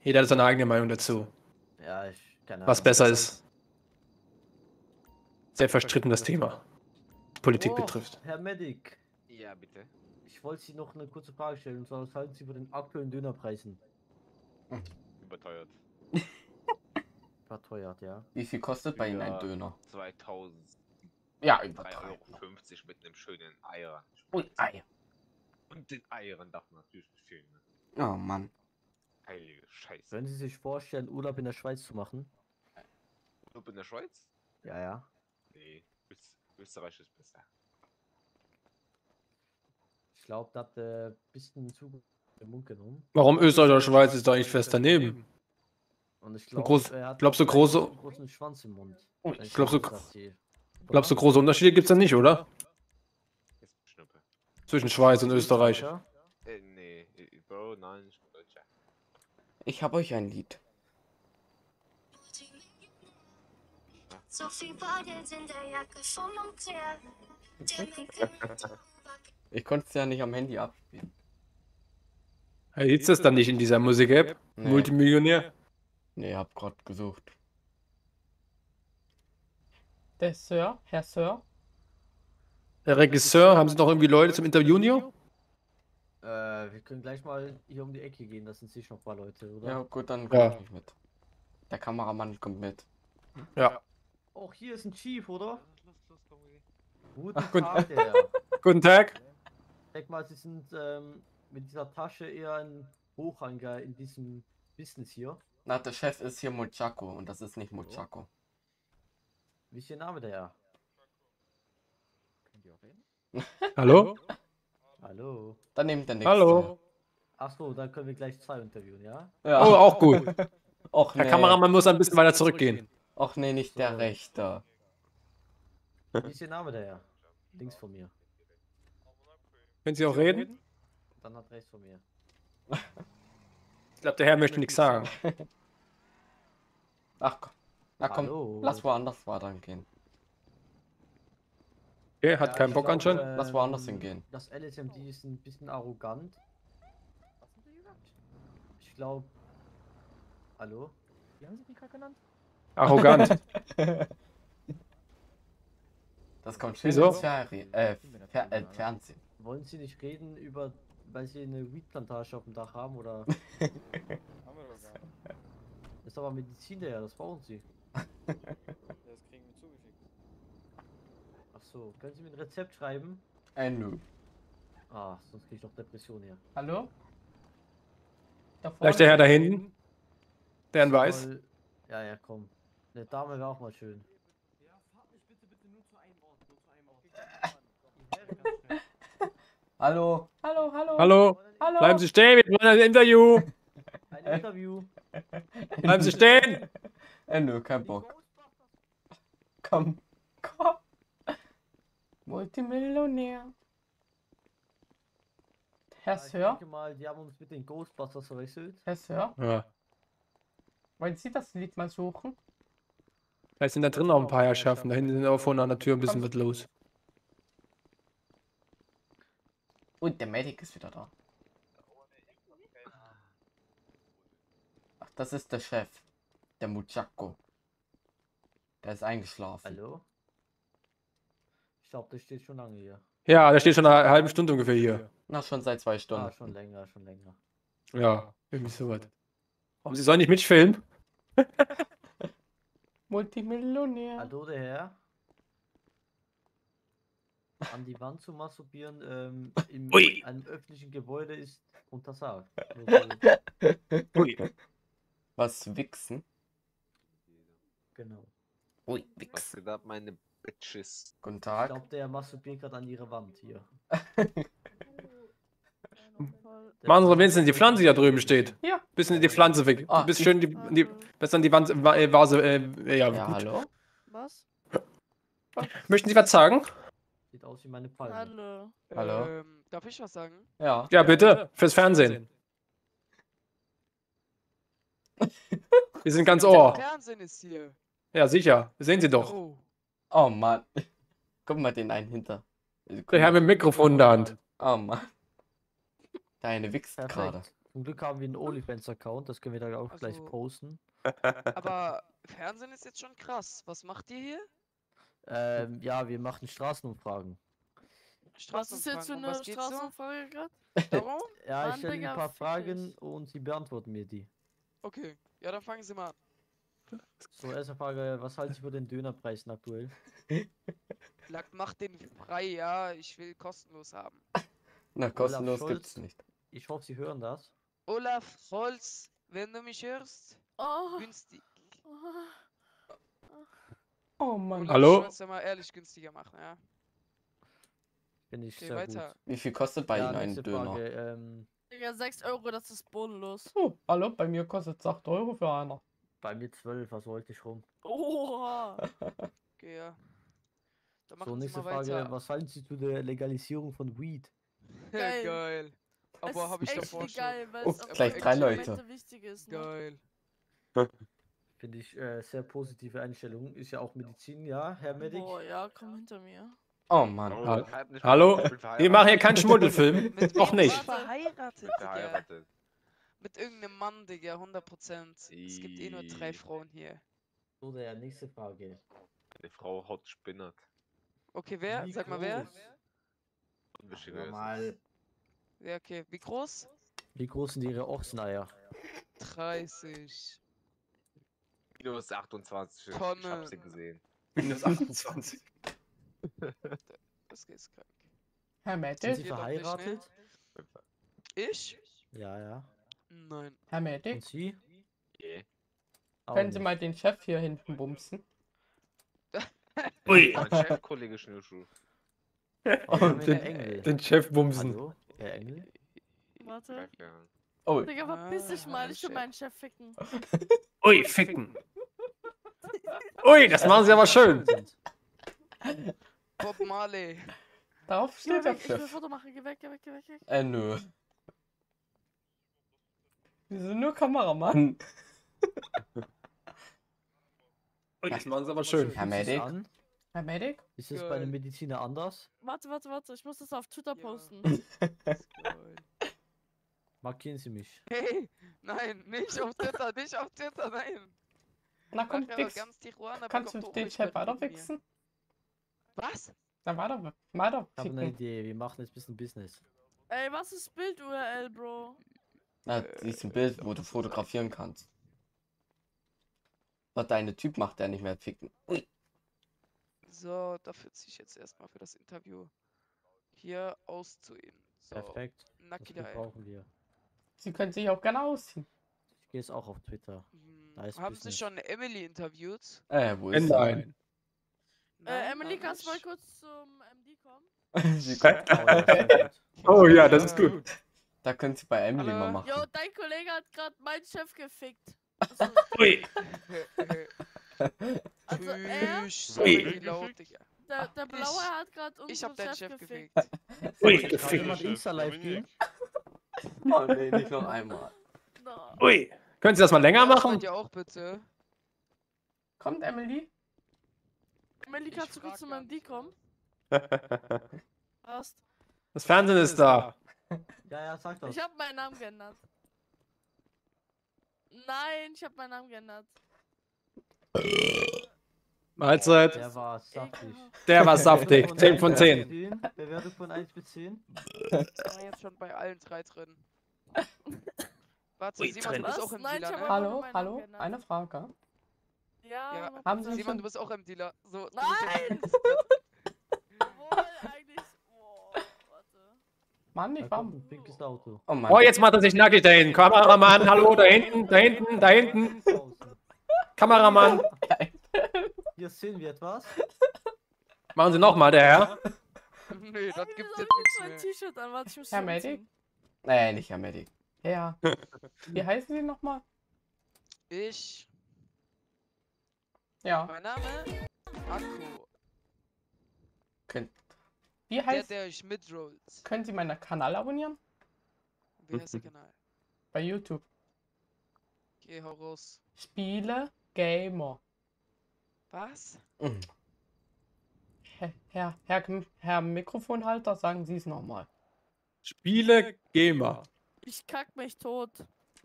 Speaker 3: Jeder hat seine eigene Meinung dazu.
Speaker 1: ja, ich keine
Speaker 3: Was
Speaker 1: Ahnung.
Speaker 3: besser ist. Sehr verstritten das Thema. Politik
Speaker 1: Oh,
Speaker 3: betrifft.
Speaker 1: Herr Medic,
Speaker 8: Ja, bitte.
Speaker 1: ich wollte Sie noch eine kurze Frage stellen. Und zwar, was halten Sie von den aktuellen Dönerpreisen?
Speaker 8: Überteuert. (laughs)
Speaker 1: Verteuert, ja.
Speaker 2: Wie viel kostet bei Ihnen ein. Döner?
Speaker 8: 2000.
Speaker 2: Ja,
Speaker 8: 3,50
Speaker 2: überteuert.
Speaker 8: Euro mit einem schönen Eier.
Speaker 2: Und Ei.
Speaker 8: Und den Eiern darf man natürlich nicht fehlen. Ne?
Speaker 2: Oh Mann.
Speaker 8: Heilige Scheiße.
Speaker 1: Können Sie sich vorstellen, Urlaub in der Schweiz zu machen?
Speaker 8: Urlaub in der Schweiz?
Speaker 1: Ja, ja.
Speaker 8: Nee, Öst Österreich ist besser.
Speaker 1: Ich glaube, da hat äh, ein bisschen zu den Mund genommen.
Speaker 3: Warum Österreich oder Schweiz ist da eigentlich fest daneben?
Speaker 1: Und ich glaube,
Speaker 3: groß-
Speaker 1: er hat
Speaker 3: glaubst du,
Speaker 1: einen
Speaker 3: große-
Speaker 1: großen Schwanz im Mund.
Speaker 2: Oh,
Speaker 3: ich glaub, so. Glaubst du, große Unterschiede gibt es da nicht, oder? Zwischen Schweiz und Österreich.
Speaker 8: Äh, nee, äh, Bro, nein, ich bin Deutscher.
Speaker 2: Ich habe euch ein Lied.
Speaker 10: So viel in der Jacke
Speaker 2: Ich konnte es ja nicht am Handy abspielen.
Speaker 3: Hey, Ist das dann nicht in dieser Musik-App?
Speaker 2: Nee,
Speaker 3: Multimillionär?
Speaker 2: Nee hab grad gesucht. Der Sir, Herr Sir?
Speaker 3: Der Regisseur, haben Sie noch irgendwie Leute zum Interviewen hier?
Speaker 1: Äh, wir können gleich mal hier um die Ecke gehen, das sind sicher noch ein paar Leute, oder?
Speaker 2: Ja, gut, dann
Speaker 3: Ja.
Speaker 2: komm ich mit. Der Kameramann kommt mit.
Speaker 3: Ja.
Speaker 1: Auch hier ist ein Chief, oder? Guten
Speaker 3: Gut.
Speaker 1: Tag, der.
Speaker 3: Guten Tag.
Speaker 1: Denk mal, Sie sind ähm, mit dieser Tasche eher ein Hochranger in diesem Business hier.
Speaker 2: Na, der Chef ist hier Muchaco und das ist nicht Muchaco.
Speaker 1: Wie ist Ihr Name, der? (laughs)
Speaker 3: Hallo?
Speaker 1: Hallo.
Speaker 2: Dann nehmt der nächste.
Speaker 3: Hallo?
Speaker 1: Achso, dann können wir gleich zwei interviewen, ja?
Speaker 2: Ja.
Speaker 3: Oh, auch gut.
Speaker 2: Och
Speaker 3: Der
Speaker 2: nee.
Speaker 3: Kameramann muss ein bisschen weiter zurückgehen.
Speaker 2: Och nee, nicht der
Speaker 1: So.
Speaker 2: Rechte.
Speaker 1: Wie ist Ihr Name, der? Links von mir.
Speaker 3: Können Sie auch reden?
Speaker 1: Dann hat rechts von mir. (laughs)
Speaker 3: Ich glaube, der Herr möchte nichts sagen. (laughs)
Speaker 2: Ach komm. Na komm,
Speaker 1: Hallo.
Speaker 2: lass woanders weiter gehen.
Speaker 3: Okay, hat
Speaker 1: Ja,
Speaker 3: keinen Bock anscheinend.
Speaker 2: Lass woanders
Speaker 1: ähm,
Speaker 2: hingehen.
Speaker 1: Das LSMD ist ein bisschen arrogant. Ich glaube. Hallo? Wie haben Sie mich gerade genannt?
Speaker 3: Arrogant.
Speaker 2: Das kommt schön
Speaker 3: Wieso?
Speaker 2: ins Feri äh, Fer äh, Fernsehen.
Speaker 1: Wollen Sie nicht reden über, weil Sie eine Weedplantage auf dem Dach haben oder? (laughs) Das ist aber Medizin der, das brauchen Sie. Ach so, können Sie mir ein Rezept schreiben?
Speaker 2: Äh, nö.
Speaker 1: Ah, sonst krieg ich noch Depression her.
Speaker 2: Hallo? Da
Speaker 3: Vielleicht der Herr da
Speaker 2: vorne.
Speaker 3: hinten. Der in weiß.
Speaker 1: Ja, ja, komm. Eine Dame wäre auch mal schön.
Speaker 2: Hallo? Hallo, hallo.
Speaker 3: Hallo.
Speaker 2: Hallo.
Speaker 3: Bleiben Sie stehen, wir wollen ein Interview.
Speaker 1: Ein Interview.
Speaker 3: Bleiben Sie stehen.
Speaker 2: Äh, nö, kein Bock. Komm, komm. Multimillionär. Herr
Speaker 1: Ja, ich
Speaker 2: Sir?
Speaker 1: denke mal, die haben uns mit den Ghostbusters verwechselt.
Speaker 2: Herr Sir?
Speaker 3: Ja.
Speaker 2: Wollen Sie das Lied mal suchen?
Speaker 3: Vielleicht sind da drin noch ein paar Herrschaften. Da hinten sind aber vorne an der Tür ein bisschen was los.
Speaker 2: Und der Medic ist wieder da. Ach, das ist der Chef. Der Muchaco. Der ist eingeschlafen.
Speaker 1: Hallo? Ich glaube, der steht schon lange hier.
Speaker 3: Ja, der steht schon eine halbe Stunde ungefähr hier.
Speaker 2: Na, schon seit zwei Stunden.
Speaker 1: Ah, schon länger, schon länger.
Speaker 3: Ja, irgendwie so was. Warum Sie sollen nicht mitfilmen?
Speaker 2: Multimillionär. (laughs)
Speaker 1: Hallo, der Herr. An die Wand zu masturbieren ähm, in
Speaker 3: Ui.
Speaker 1: einem öffentlichen Gebäude ist untersagt. Nur so, (laughs)
Speaker 3: Ui.
Speaker 2: Was wichsen?
Speaker 1: genau.
Speaker 2: Ui,
Speaker 8: Was
Speaker 2: wichsen.
Speaker 8: geht ab, meine Bitches?
Speaker 2: Guten
Speaker 1: Ich
Speaker 2: Tag.
Speaker 1: glaube, der masturbiert gerade an ihrer Wand hier. (laughs)
Speaker 3: Machen Sie doch
Speaker 1: Mann-
Speaker 3: wenigstens die Pflanze, die da drüben steht.
Speaker 2: Ja.
Speaker 3: Bisschen die Pflanze weg.
Speaker 2: Ah,
Speaker 3: Bis
Speaker 2: die-
Speaker 3: schön die, die, bis dann die Wand, äh, Vase, äh, ja,
Speaker 2: Ja,
Speaker 3: gut.
Speaker 2: hallo?
Speaker 11: Was? (laughs)
Speaker 3: Möchten Sie was sagen?
Speaker 1: Sieht aus wie meine Palme.
Speaker 11: Hallo.
Speaker 2: Hallo?
Speaker 12: Ähm, darf ich was sagen?
Speaker 2: Ja.
Speaker 3: Ja, bitte. Fürs Fernsehen. (laughs) Wir sind ganz Ohr.
Speaker 12: Fernsehen ist hier.
Speaker 3: Ja, sicher. Sehen Sie doch.
Speaker 12: Oh.
Speaker 2: Oh Mann. (laughs) Guck mal den einen hinter.
Speaker 3: Der Herr mit dem Mikrofon in der Hand.
Speaker 2: Oh Mann. Deine wichst gerade.
Speaker 1: Zum Glück haben wir einen OnlyFans-Account, das können wir da auch gleich
Speaker 12: Also-
Speaker 1: posten.
Speaker 12: Aber Fernsehen ist jetzt schon krass. Was macht ihr hier?
Speaker 1: Ähm, ja, wir machen Straßenumfragen.
Speaker 11: Was ist jetzt für
Speaker 12: Straßenumfragen. Um
Speaker 11: eine
Speaker 12: geht's so?
Speaker 11: Straßenumfrage gerade? (laughs)
Speaker 1: Ja, ich stelle ein paar Fragen und Sie beantworten mir die.
Speaker 12: Okay. Ja, dann fangen Sie mal an.
Speaker 1: So, erste Frage, was halten Sie von den Dönerpreisen aktuell? (laughs)
Speaker 12: Sagt, mach den frei, ja. Ich will kostenlos haben.
Speaker 2: Na, kostenlos
Speaker 1: Scholz.
Speaker 2: gibt's nicht.
Speaker 1: Ich hoffe, Sie hören das.
Speaker 12: Olaf Scholz, wenn du mich hörst,
Speaker 11: Oh.
Speaker 12: günstig.
Speaker 2: Oh Mann.
Speaker 12: Olaf
Speaker 3: Hallo?
Speaker 12: Ja mal ehrlich günstiger machen, ja.
Speaker 1: Bin ich
Speaker 12: Okay,
Speaker 1: sehr
Speaker 12: weiter.
Speaker 1: gut.
Speaker 2: Wie viel kostet bei
Speaker 1: ja,
Speaker 2: Ihnen ein Döner?
Speaker 1: Frage, ähm,
Speaker 11: Digga, 6 Euro, das ist bodenlos.
Speaker 2: Oh, hallo, bei mir kostet es 8 Euro für einer.
Speaker 1: bei mir 12, was wollte ich rum?
Speaker 11: Oha. (laughs)
Speaker 12: Okay, ja. Dann
Speaker 1: So,
Speaker 12: machen
Speaker 1: nächste
Speaker 12: mal
Speaker 1: Frage,
Speaker 12: weiter.
Speaker 1: was halten Sie zu der Legalisierung von Weed? (laughs)
Speaker 11: Geil.
Speaker 12: Geil.
Speaker 11: Es
Speaker 12: Aber habe
Speaker 11: ist
Speaker 12: ich
Speaker 11: echt
Speaker 12: davor schon.
Speaker 11: geil,
Speaker 2: Oh, gleich drei Leute.
Speaker 11: wichtig ist. Ne?
Speaker 12: Geil. (laughs)
Speaker 1: Finde ich äh, sehr positive Einstellung. Ist ja auch Medizin, ja, Herr Medic?
Speaker 11: Boah, ja, komm hinter mir.
Speaker 2: Oh Mann.
Speaker 8: Oh,
Speaker 3: Hallo?
Speaker 8: mal, ich bin
Speaker 3: Wir machen hier keinen Schmuddelfilm. (laughs)
Speaker 12: Wem
Speaker 3: nicht.
Speaker 12: verheiratet, Digga?
Speaker 8: Verheiratet.
Speaker 12: Mit irgendeinem Mann, Digga, 100%. Es gibt eh nur drei. Frauen hier.
Speaker 1: So, der nächste Frage.
Speaker 8: Eine Frau hat Spinnert.
Speaker 12: Okay, wer?
Speaker 1: Wie
Speaker 12: Sag mal wer?
Speaker 1: groß?
Speaker 8: Unwichtiger
Speaker 1: Sag
Speaker 8: ist
Speaker 1: mal,
Speaker 12: Ja, okay. Wie groß?
Speaker 1: wie groß sind Ihre Ochseneier?
Speaker 12: 30.
Speaker 8: Minus 28. Ich
Speaker 12: Tonne.
Speaker 8: hab sie gesehen.
Speaker 3: Minus (laughs) 28.
Speaker 12: Das ist krank.
Speaker 2: Herr
Speaker 1: Sind
Speaker 2: Medic?
Speaker 1: Sie
Speaker 12: nicht, ne?
Speaker 1: verheiratet?
Speaker 12: Ich?
Speaker 1: Ja, ja.
Speaker 12: Nein.
Speaker 2: Herr
Speaker 1: Und
Speaker 2: Medic?
Speaker 1: Sie?
Speaker 8: Yeah.
Speaker 2: Können Sie mal den Chef hier hinten bumsen? (laughs)
Speaker 3: Ui.
Speaker 8: Mein Chefkollege Schnürschuh.
Speaker 1: Oh, wir haben
Speaker 3: Und den, den Chef bumsen.
Speaker 1: Hallo, Herr Engel?
Speaker 11: Warte.
Speaker 8: Danke.
Speaker 2: Oh,
Speaker 11: Digga, verpiss dich
Speaker 12: Ah,
Speaker 11: mal, ich will
Speaker 12: Chef.
Speaker 11: meinen Chef ficken. (laughs)
Speaker 3: Ui, ficken. Ui, das machen Sie aber schön.
Speaker 12: Bob Marley.
Speaker 2: darauf steht der
Speaker 11: weg, ich will
Speaker 2: Chef.
Speaker 11: Foto machen, geh weg, geh weg, geh weg. Geh weg.
Speaker 2: Äh, nö. Wir sind nur Kameramann.
Speaker 3: Ui, das machen Sie aber schön.
Speaker 2: Herr Medic? Herr Medic?
Speaker 1: Ist es bei einem Mediziner anders?
Speaker 11: Warte, warte, warte, ich muss das auf Twitter
Speaker 12: Ja.
Speaker 11: posten. (laughs)
Speaker 12: Ist.
Speaker 1: Markieren Sie mich.
Speaker 12: Hey, nein, nicht auf Twitter, nicht auf Twitter, nein.
Speaker 2: Na komm,
Speaker 12: Nachher
Speaker 2: fix.
Speaker 12: ganz Tijuana
Speaker 2: Kannst du den Chef
Speaker 12: Obrigkeit
Speaker 2: weiter
Speaker 12: von mir.
Speaker 2: fixen?
Speaker 12: Was?
Speaker 2: Dann weiter, weiter
Speaker 1: Ich habe eine. Idee, wir machen jetzt ein bisschen Business.
Speaker 11: Ey, was ist Bild-URL, Bro?
Speaker 2: Na, diesen Bild, wo du fotografieren kannst. Was deine Typ macht, der nicht mehr ficken. Ui.
Speaker 12: So, dafür ziehe ich jetzt erstmal für das Interview hier auszuinnen.
Speaker 5: So. Perfekt.
Speaker 12: Nacki
Speaker 5: das brauchen wir.
Speaker 2: Sie können sich auch gerne ausziehen.
Speaker 5: Ich gehe es auch auf Twitter. Da ist
Speaker 12: Haben Sie
Speaker 5: Business.
Speaker 12: schon Emily interviewt?
Speaker 2: Äh, wo ist sie?
Speaker 3: nein.
Speaker 12: Nein,
Speaker 11: Äh, Emily, kannst du mal kurz zum MD kommen? (laughs)
Speaker 2: Sie können, (laughs)
Speaker 5: Oh, ja,
Speaker 3: das ist gut.
Speaker 2: da können Sie bei Emily mal
Speaker 12: Hallo?
Speaker 2: machen.
Speaker 11: Jo, dein Kollege hat gerade meinen Chef gefickt. Also, (laughs)
Speaker 3: Ui.
Speaker 11: also er,
Speaker 12: Tschüss, so
Speaker 3: Ui.
Speaker 12: wie laut, Digga.
Speaker 11: der, der Blaue hat gerade
Speaker 12: Ich hab
Speaker 11: unseren
Speaker 12: deinen
Speaker 11: Chef
Speaker 12: Chef
Speaker 11: gefickt.
Speaker 12: gefickt.
Speaker 3: Ui,
Speaker 5: Kann
Speaker 3: gefickt.
Speaker 5: jemand Insta live gehen?
Speaker 2: Oh nee, nicht noch einmal.
Speaker 11: No.
Speaker 3: Ui. Können Sie das mal länger machen?
Speaker 12: Ja auch bitte.
Speaker 2: Kommt Emily?
Speaker 11: Emily, kannst du kurz zum
Speaker 12: gar
Speaker 11: MD
Speaker 12: nicht.
Speaker 11: kommen? (laughs) Passt.
Speaker 3: Das Fernsehen ist da.
Speaker 1: Ja, ja, sag das.
Speaker 11: Ich habe meinen Namen geändert. Nein, ich habe meinen Namen geändert.
Speaker 3: Mahlzeit.
Speaker 1: Der war saftig.
Speaker 3: Der war saftig.
Speaker 1: Bewertung
Speaker 3: 10 von
Speaker 1: 1 bis
Speaker 3: 10.
Speaker 1: 10. Bewertung von 1 bis 10.
Speaker 12: Ich war jetzt schon bei allen drei drin. (laughs) Warte,
Speaker 3: Ui,
Speaker 12: Simon,
Speaker 3: drin.
Speaker 12: du bist
Speaker 11: Was?
Speaker 12: auch im
Speaker 11: Nein,
Speaker 12: Dealer, ne?
Speaker 2: Hallo, hallo, eine Frage.
Speaker 11: Ja,
Speaker 12: Ja.
Speaker 2: Haben. Sie
Speaker 12: Simon,
Speaker 2: schon-
Speaker 12: du bist auch im Dealer. So,
Speaker 11: Nein! Obwohl, (laughs) eigentlich. Boah, warte.
Speaker 2: Mann, ich war.
Speaker 1: pinkes Auto.
Speaker 2: Oh Mann.
Speaker 3: Oh, jetzt macht er sich nackig da hinten. Kameramann, hallo, da hinten, da hinten, da hinten. (laughs) Kameramann.
Speaker 1: Hier sehen wir etwas. (laughs)
Speaker 3: Machen Sie nochmal, der Herr. (laughs)
Speaker 12: Nö, das
Speaker 11: Irgendwie
Speaker 12: gibt's jetzt
Speaker 11: ich mein
Speaker 12: nichts mehr.
Speaker 11: T-Shirt an, warte, ich muss
Speaker 2: Herr Medic? Nee, nicht Herr Medic. Ja. (laughs) Wie heißen Sie nochmal?
Speaker 12: Ich,
Speaker 2: Ja.
Speaker 12: mein Name, Akku.
Speaker 2: Könnt. Wie
Speaker 12: Der,
Speaker 2: heißt.
Speaker 12: der euch mitrollt.
Speaker 2: Können Sie meinen Kanal abonnieren?
Speaker 12: Wie heißt der Kanal?
Speaker 2: Bei YouTube.
Speaker 12: Geh hau raus.
Speaker 2: Spiele Gamer.
Speaker 12: Was?
Speaker 2: Herr, Herr, Herr, Herr Mikrofonhalter, sagen Sie es nochmal.
Speaker 3: Spiele Gamer.
Speaker 11: Ich kack mich tot.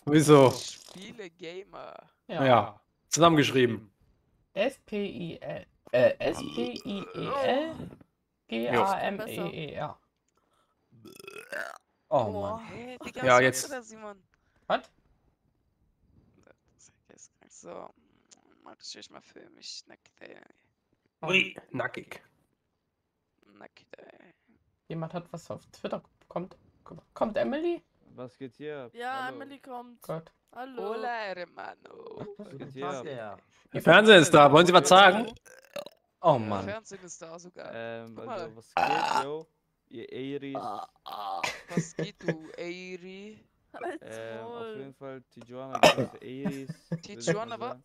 Speaker 3: Wieso?
Speaker 12: Spiele Gamer.
Speaker 2: Ja.
Speaker 3: Ja. Zusammengeschrieben.
Speaker 2: S-P-I-L. Äh, S-P-I-E-L. G-A-M-E-E-R. Oh
Speaker 11: Boah.
Speaker 2: Mann.
Speaker 12: Hä, Digga,
Speaker 3: Ja, jetzt-?
Speaker 2: Was?
Speaker 12: Das ist krank. So, das ich mal für mich. Nackt, ey.
Speaker 3: Ui, nackig.
Speaker 12: Nackt, ey.
Speaker 2: Jemand hat was auf Twitter. Kommt. Kommt Emily?
Speaker 13: Was geht hier?
Speaker 11: Ja,
Speaker 13: Hallo.
Speaker 11: Emily kommt.
Speaker 2: Gott.
Speaker 11: Hallo.
Speaker 12: Hola, hermano.
Speaker 13: Was geht hier?
Speaker 1: Der.
Speaker 3: Der Fernseher ist da. Wollen Sie was sagen?
Speaker 2: Oh
Speaker 12: Der
Speaker 2: Mann.
Speaker 12: Fernsehen ist da sogar.
Speaker 13: Ähm,
Speaker 12: Guck
Speaker 13: also, was geht, yo? Ihr Eiris.
Speaker 12: Was geht, du, Eiri? (laughs)
Speaker 13: Ähm, auf jeden Fall Tijuana, Eiris. (laughs)
Speaker 12: Tijuana, wa?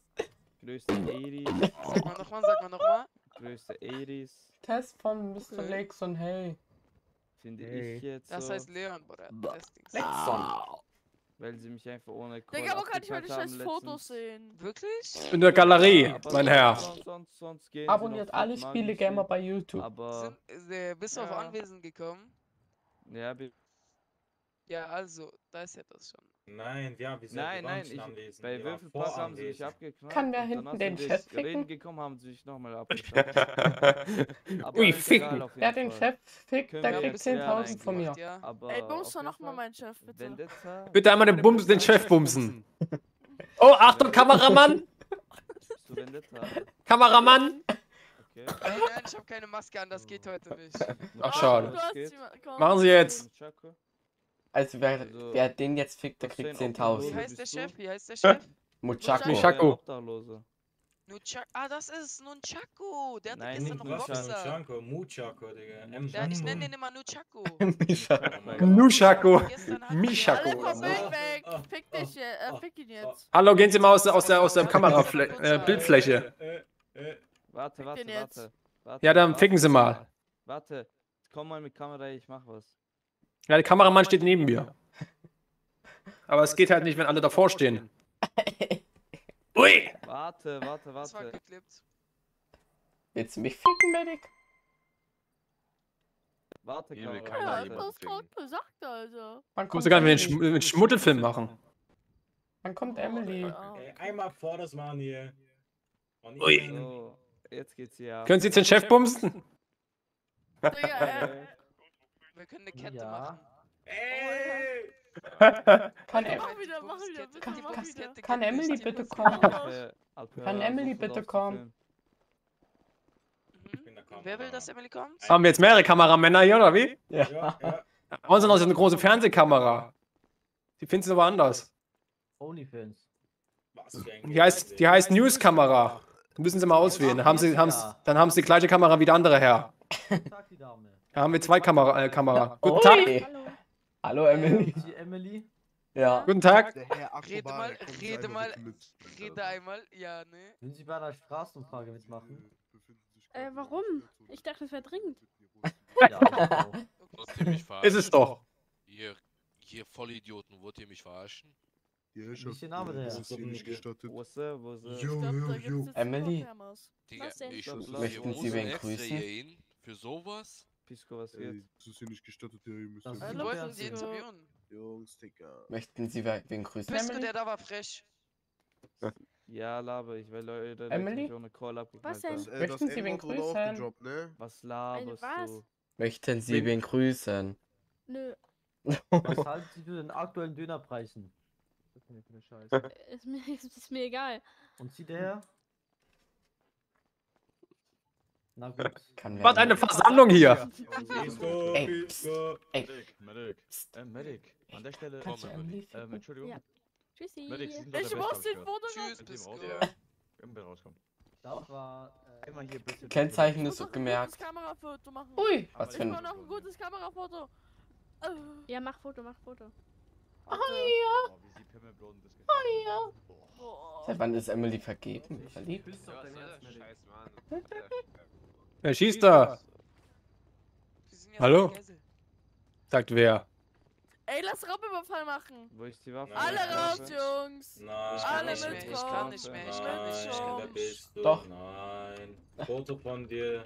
Speaker 13: Größte Eiris.
Speaker 12: Sag mal nochmal, sag mal nochmal.
Speaker 13: Größte Eiris.
Speaker 2: Test von Mr.
Speaker 12: Okay.
Speaker 2: Lexon, hey.
Speaker 13: Finde
Speaker 5: Hey.
Speaker 13: ich jetzt
Speaker 12: Das
Speaker 13: so,
Speaker 12: heißt Leon, Bruder.
Speaker 2: Lexon.
Speaker 13: weil sie mich einfach ohne Call
Speaker 11: Digga, wo kann ich meine scheiß Fotos sehen?
Speaker 12: Wirklich?
Speaker 3: In der Galerie,
Speaker 13: Aber
Speaker 3: mein Herr.
Speaker 13: Sonst, sonst, sonst
Speaker 2: Abonniert alle Spiele Gamer bei YouTube.
Speaker 13: Aber,
Speaker 12: Sind, äh, bist du auf
Speaker 11: Ja.
Speaker 12: Anwesen gekommen?
Speaker 13: ja, bi-
Speaker 12: Ja, also, da ist ja das schon.
Speaker 14: Nein, ja, wir sind
Speaker 13: nein, nein, ich,
Speaker 14: anwesend.
Speaker 13: bei Würfelpass haben sie mich abgeknallt.
Speaker 2: Kann
Speaker 13: und
Speaker 2: hinten den Chat
Speaker 13: sie Reden
Speaker 2: ficken?
Speaker 13: gekommen, haben sie sich nochmal. (laughs) Aber
Speaker 3: Ui, ficken.
Speaker 2: Wer den. Chef fickt, der kriegt
Speaker 13: ein bisschen
Speaker 2: 10.000 von mir.
Speaker 12: Gemacht, ja.
Speaker 13: Aber
Speaker 11: Ey, bums doch nochmal meinen Chef, bitte.
Speaker 3: Bitte einmal den Bums, den Chef bumsen. Oh, Achtung, Kameramann! Kameramann!
Speaker 13: Okay.
Speaker 12: Ey, nein, ich habe keine Maske an, das geht heute nicht.
Speaker 3: Ach, schade.
Speaker 11: Komm.
Speaker 3: Machen Sie jetzt.
Speaker 2: Also wer,
Speaker 13: Also,
Speaker 2: wer den jetzt fickt, der kriegt
Speaker 13: denn,
Speaker 12: Wie
Speaker 13: Obdachlose?
Speaker 2: 10.000.
Speaker 12: heißt der? Chef? Wie heißt der Chef?
Speaker 2: Muchacho.
Speaker 3: Muchacho.
Speaker 13: Der Obdachlose.
Speaker 12: Nunchak ah, das ist Nunchaku. Der hatte
Speaker 13: Nein,
Speaker 12: gestern
Speaker 14: Nicht
Speaker 12: noch
Speaker 14: was
Speaker 12: Boxer.
Speaker 14: Muchacho, Muchacho, Digga. M
Speaker 12: Ja, ich nenne den immer Nunchaku. (laughs)
Speaker 3: Nushako.
Speaker 12: Gestern hat
Speaker 3: Mishako.
Speaker 11: Alle vom. Bild weg.
Speaker 14: Ah,
Speaker 11: Fick dich, je- äh,
Speaker 14: ah,
Speaker 11: fick ihn jetzt.
Speaker 3: Hallo, gehen Sie mal aus, der- aus der, aus der Kamerafle äh, Bildfläche.
Speaker 14: Äh, äh,
Speaker 13: Warte, warte, warte, warte.
Speaker 3: Ja, dann ficken Sie mal.
Speaker 13: Warte, komm mal mit Kamera, ich mach was.
Speaker 3: Ja, der Kameramann steht neben mir. (laughs) Aber es geht halt nicht, wenn alle davor stehen. (laughs) Ui!
Speaker 13: Warte, warte,
Speaker 12: Das war
Speaker 13: warte.
Speaker 12: geklippt.
Speaker 2: Willst du mich ficken, Medic?
Speaker 13: Warte, Kamera.
Speaker 11: Ja, das gerade gesagt,
Speaker 3: Ich muss
Speaker 2: kommt
Speaker 3: sogar einen
Speaker 2: Emily?
Speaker 3: Sch einen Schmuddelfilm machen.
Speaker 2: Wann kommt Emily?
Speaker 11: Ja.
Speaker 14: Ey, einmal vor das Mann hier.
Speaker 3: Ui.
Speaker 13: So, jetzt geht's hier ab.
Speaker 3: Können Sie jetzt den Chef bumsen?
Speaker 11: Digga,
Speaker 12: Wir können eine Kette
Speaker 1: Ja.
Speaker 12: machen.
Speaker 14: Ey!
Speaker 2: Kann, em
Speaker 11: Mach wieder, mach wieder, bitte
Speaker 2: Kann- Emily bitte kommen? Kann Emily bitte kommen?
Speaker 12: Wer will, dass Emily kommt?
Speaker 3: Haben wir jetzt mehrere Kameramänner hier, oder wie?
Speaker 14: Ja, ja.
Speaker 3: Brauchen Sie noch so eine große Fernsehkamera? Die finden Sie aber anders.
Speaker 5: Onlyfans.
Speaker 3: Die heißt, die heißt News-Kamera. Müssen Sie mal auswählen. Dann haben Sie, haben Sie, dann haben Sie die gleiche Kamera wie der andere Herr.
Speaker 5: Tag.
Speaker 3: Da haben wir zwei Kamera. Äh, Kamera. Guten
Speaker 2: Oi.
Speaker 3: Tag.
Speaker 2: Hallo, Emily.
Speaker 5: Die Emily.
Speaker 2: Ja.
Speaker 3: Guten Tag.
Speaker 12: Rede mal, rede mal, rede einmal. Ja, ne?
Speaker 5: Würden Sie bei einer Straßenumfrage mitmachen?
Speaker 15: Äh, warum? Ich dachte, es wäre dringend.
Speaker 5: Ja, ich auch.
Speaker 16: Wollt ihr mich
Speaker 3: Ist es doch.
Speaker 16: Ihr, ihr Vollidioten, wollt ihr mich verarschen?
Speaker 5: Wie ist Ihr Name der?
Speaker 13: Wo ist er? Wo ist er?
Speaker 15: Ich
Speaker 2: Emily.
Speaker 16: Digga, ich
Speaker 14: Das
Speaker 2: Möchten Sie wen grüßen?
Speaker 16: für sowas?
Speaker 14: Pisco, was wird?
Speaker 17: das ist ja nicht gestattet, ja, ihr müsst
Speaker 5: Das
Speaker 17: ja-
Speaker 12: Wir wollten sie interviewen.
Speaker 17: Jungs, Digga.
Speaker 2: Möchten Sie wen grüßen, Emily?
Speaker 12: der da war frech.
Speaker 14: Ja, laber ich, weil Leute,
Speaker 2: Emily?
Speaker 14: ohne Call abgeknallt
Speaker 15: Was denn?
Speaker 17: Äh,
Speaker 2: Möchten Sie wen grüßen?
Speaker 17: aufgedroppt, ne?
Speaker 14: Was laberst
Speaker 15: was?
Speaker 14: du?
Speaker 2: Möchten Sie
Speaker 3: Wen-
Speaker 2: grüßen?
Speaker 15: Nö, (laughs)
Speaker 5: Was halten Sie zu den aktuellen Dönerpreisen? Das ist mir keine Scheiße.
Speaker 15: ist mir, ist mir egal.
Speaker 5: Und Sie der? Na gut. (laughs)
Speaker 2: Kann
Speaker 3: Was eine Versammlung hier.
Speaker 2: Ey,
Speaker 14: Pisco.
Speaker 2: Ey,
Speaker 7: Medic, Medic. Äh, Medic. An der Stelle.
Speaker 2: Kannst du Emily
Speaker 7: Ähm? Entschuldigung.
Speaker 15: Ja. Tschüssi.
Speaker 7: Medic, Sie sind doch
Speaker 11: Ich muss den
Speaker 7: ich
Speaker 11: Foto.
Speaker 12: Tschüss,
Speaker 7: raus. Können wir rauskommen.
Speaker 5: Das war. Äh,
Speaker 7: Einmal hier bitte.
Speaker 2: Kennzeichen
Speaker 11: Ich
Speaker 2: ist
Speaker 11: muss noch ein
Speaker 2: gemerkt.
Speaker 11: gutes Kamerafoto machen.
Speaker 2: Ui, was
Speaker 11: Ich
Speaker 2: für ein...
Speaker 11: noch ein gutes Kamerafoto. Äh,
Speaker 15: Ja, mach Foto, mach Foto.
Speaker 7: Oh, wie sie Pimmelblonden das gesagt
Speaker 11: Boah.
Speaker 2: Seit wann ist Emily vergeben? Verliebt?
Speaker 8: Scheiß Mann. (laughs)
Speaker 3: Wer schießt da? Hallo? Sagt wer?
Speaker 11: Ey, lass Raubüberfall machen.
Speaker 14: Wo ist die Waffe?
Speaker 11: Alle raus, Jungs.
Speaker 14: Nein,
Speaker 12: Ich kann
Speaker 11: Alle
Speaker 12: nicht mehr, ich kann nicht mehr, ich kann nicht
Speaker 14: Nein,
Speaker 12: mehr.
Speaker 14: wer bist du?
Speaker 2: Doch.
Speaker 14: Nein. Foto von dir.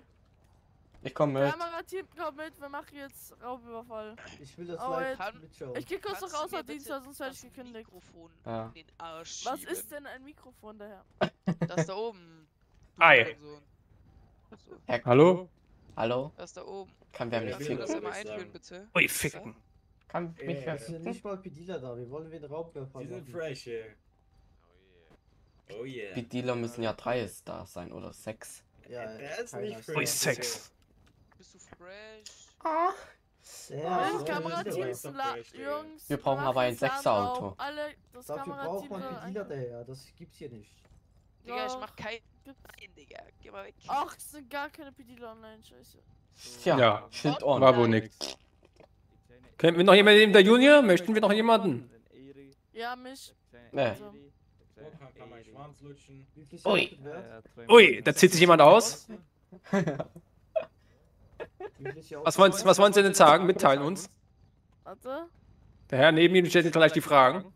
Speaker 2: Ich komme mit.
Speaker 11: Kamerateam, komm mit, wir machen jetzt Raubüberfall.
Speaker 1: Ich will das
Speaker 11: Oh,
Speaker 1: live
Speaker 11: jetzt-
Speaker 1: mitschauen.
Speaker 11: Ich geh kurz noch außer Dienst, sonst werde ich gekündigt.
Speaker 12: Mikrofon
Speaker 2: Ja.
Speaker 12: in den Arsch
Speaker 11: Was ist denn ein Mikrofon daher?
Speaker 12: Das da oben.
Speaker 3: Ei.
Speaker 12: So,
Speaker 2: Herr,
Speaker 3: Hallo?
Speaker 2: hallo?
Speaker 12: das da oben.
Speaker 2: Kann wer mich
Speaker 12: das
Speaker 2: ficken?
Speaker 12: einführen,
Speaker 14: sagen.
Speaker 12: bitte?
Speaker 3: Ui, ficken.
Speaker 2: Kann mich
Speaker 1: Äh,
Speaker 2: wer ficken?
Speaker 1: nicht mal Pedila da, wir wollen den Raubwerfer
Speaker 14: Die sind fresh hier. Oh yeah.
Speaker 2: Die Dealer müssen ja drei Stars sein oder sechs.
Speaker 1: Ja,
Speaker 14: Der ist nicht fresh.
Speaker 1: da.
Speaker 3: Ui, Sex.
Speaker 12: Bist du fresh?
Speaker 2: Ah.
Speaker 1: Ja, ist
Speaker 11: Kamerateam. Jungs.
Speaker 2: Wir brauchen aber ein. Sechserauto.
Speaker 11: Alle, das
Speaker 1: Dafür braucht man Pedila
Speaker 11: ein-
Speaker 1: daher, das gibt's hier nicht.
Speaker 12: Digga, ich mach kein.
Speaker 11: Gibt's-
Speaker 12: Nein, Digga. Geh mal weg.
Speaker 11: Ach, es sind gar keine PDler online, scheiße.
Speaker 2: Tja,
Speaker 3: Ja.
Speaker 2: Schild on.
Speaker 3: War wohl nix. Kennt wir noch jemanden neben der Junior? Möchten wir noch jemanden?
Speaker 11: Ja, mich.
Speaker 2: Nee.
Speaker 11: Also,
Speaker 3: Ui. Ui, da zieht sich jemand aus. Was wollen, was wollen Sie denn sagen? Mitteilen uns.
Speaker 11: warte.
Speaker 3: Der Herr neben Ihnen stellt gleich die Fragen.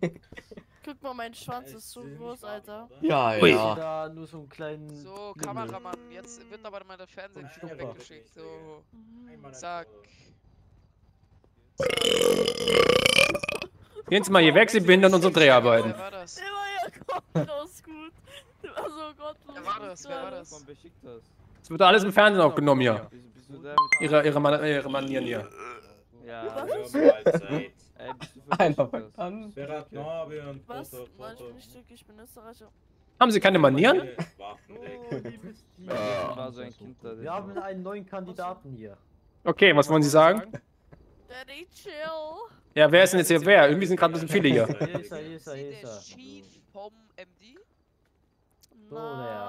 Speaker 3: (laughs)
Speaker 11: Guck mal, mein Schwanz ist so groß, Alter.
Speaker 2: Ja,
Speaker 3: Ui.
Speaker 2: ja.
Speaker 5: Da nur so einen kleinen.
Speaker 12: So. Kameramann, jetzt wird aber mal der Fernseher weggeschickt. So,
Speaker 11: Mhm.
Speaker 12: zack. (laughs)
Speaker 3: Gehen Sie mal hier weg, Sie behindern unsere Dreharbeiten.
Speaker 12: Wer war das?
Speaker 11: Der war ja gottlos gut. Der war so gottlos
Speaker 12: Wer war das?
Speaker 11: gut
Speaker 12: Wer war das?
Speaker 3: Es wird alles im Fernsehen aufgenommen hier. Ihre, ihre, Man ihre Manieren hier.
Speaker 14: Ja,
Speaker 11: Was?
Speaker 14: Ey, bist du (laughs) für
Speaker 2: Einer
Speaker 14: beschickt
Speaker 2: fängt
Speaker 14: das?
Speaker 2: an.
Speaker 14: Berat und
Speaker 11: Was? Nein, ich bin nicht Türk, ich bin Österreicher.
Speaker 3: Haben Sie keine Manieren? (laughs)
Speaker 14: Das.
Speaker 5: Wir haben einen neuen Kandidaten hier.
Speaker 3: Okay, was wollen Sie sagen?
Speaker 11: Daddy, chill.
Speaker 3: Ja, wer ist denn jetzt hier wer? Irgendwie sind gerade ein bisschen viele hier. (laughs)
Speaker 5: Hier ist er, hier ist er,
Speaker 12: Sie
Speaker 5: hier
Speaker 12: der
Speaker 5: ist er.
Speaker 12: Chief vom MD?
Speaker 5: So, der.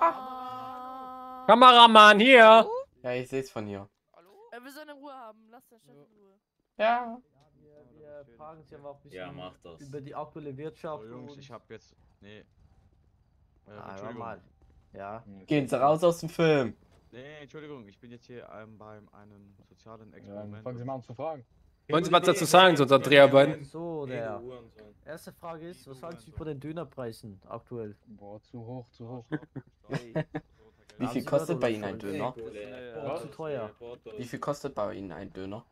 Speaker 11: Na.
Speaker 3: Kameramann, hier!
Speaker 2: Ja, ich seh's von hier.
Speaker 12: Hallo?
Speaker 11: Er will seine Ruhe haben. Lass den Chef in Ruhe.
Speaker 2: Ja.
Speaker 5: Fragen Sie mal ein bisschen
Speaker 14: Ja, mach das.
Speaker 5: über die aktuelle Wirtschaft.
Speaker 7: Oh, Jungs,
Speaker 5: und-
Speaker 7: ich hab jetzt. Nee. Äh,
Speaker 5: Ah,
Speaker 7: Entschuldigung.
Speaker 5: mal. Ja.
Speaker 2: Gehen Sie raus aus dem Film.
Speaker 7: Nee, Entschuldigung, ich bin jetzt hier ähm, beim einem sozialen Experiment.
Speaker 13: fangen Sie mal an zu fragen.
Speaker 3: Wollen Sie was dazu sagen zu unseren Dreharbeiten?
Speaker 5: So, der. Erste Frage ist, was halten Sie von den Dönerpreisen aktuell?
Speaker 13: Boah, zu hoch, zu hoch. (laughs)
Speaker 2: Wie viel kostet bei Ihnen ein? Döner?
Speaker 5: Boah, zu teuer.
Speaker 2: Wie viel kostet bei Ihnen ein Döner?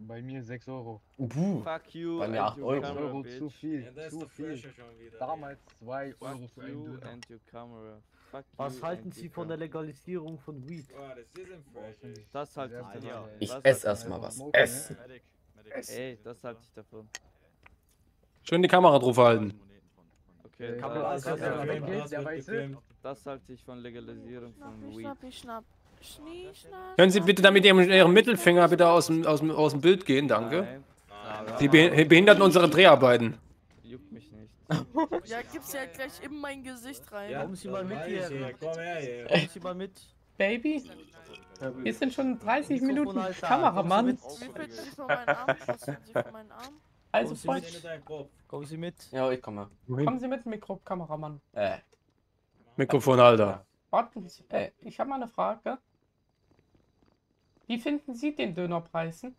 Speaker 13: Bei mir 6 Euro.
Speaker 2: Buh.
Speaker 14: Fuck you.
Speaker 2: Bei mir
Speaker 14: and
Speaker 2: acht
Speaker 14: your
Speaker 2: Euro.
Speaker 14: camera,
Speaker 13: Euro zu viel,
Speaker 14: Ja,
Speaker 13: zu viel.
Speaker 14: Wieder.
Speaker 13: Damals 2
Speaker 14: Digga.
Speaker 13: Euro für
Speaker 14: you
Speaker 13: Döner.
Speaker 14: and your camera. Fuck
Speaker 5: Was
Speaker 14: you
Speaker 5: halten
Speaker 14: and
Speaker 5: Sie von der. Legalisierung von Weed?
Speaker 14: Boah, das ist ein Fresher. Das halte ich davon.
Speaker 2: Ich esse erstmal was.
Speaker 7: Medic, Medic.
Speaker 14: Ey, das halte ich davon.
Speaker 3: Schön die Kamera drauf halten.
Speaker 14: Okay, das,
Speaker 13: Kamera
Speaker 14: das, halte ich von Legalisierung von Weed.
Speaker 11: schnappi, schnapp.
Speaker 3: Können Sie bitte damit Ihrem, Ihrem Mittelfinger bitte aus dem, aus, dem, aus dem Bild gehen, danke. Sie be behindern unsere Dreharbeiten.
Speaker 13: Juckt mich nicht.
Speaker 11: Ja, gib's ja gleich in mein Gesicht rein.
Speaker 1: Kommen Sie mal mit hier.
Speaker 12: Komm her hier.
Speaker 1: Kommen Sie mal mit.
Speaker 2: Baby, wir sind schon 30
Speaker 1: Mikrofon,
Speaker 2: Minuten
Speaker 1: Alter.
Speaker 2: Kameramann. Also, Freund,
Speaker 1: mit. Kommen Sie mit.
Speaker 2: ja, ich komme. Kommen Sie mit, Mikro, Kameramann. Äh,
Speaker 3: Mikrofon, Alter.
Speaker 2: Warten Sie, äh, ich habe mal eine Frage. Wie finden Sie den Dönerpreisen?